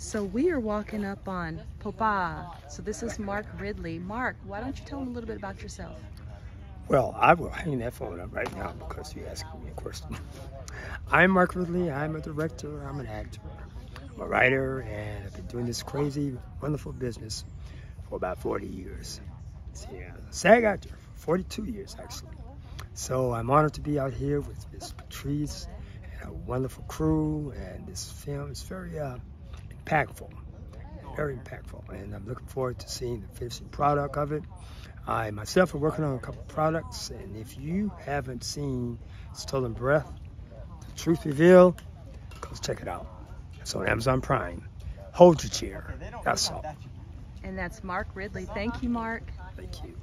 So we are walking up on Popa. So this is Mark Ridley. Mark, why don't you tell them a little bit about yourself? Well, I will hang that phone up right now because you're asking me a question. I'm Mark Ridley. I'm a director. I'm an actor. I'm a writer, and I've been doing this crazy, wonderful business for about 40 years. Yeah, SAG actor for 42 years, actually. So I'm honored to be out here with Miss Patrice and a wonderful crew, and this film is very uh, impactful, very impactful, and I'm looking forward to seeing the finishing product of it. I myself are working on a couple products, and if you haven't seen Stolen Breath, The Truth Revealed, go check it out. It's on Amazon Prime. Hold your chair. That's all. And that's Mark Ridley. Thank you, Mark. Thank you.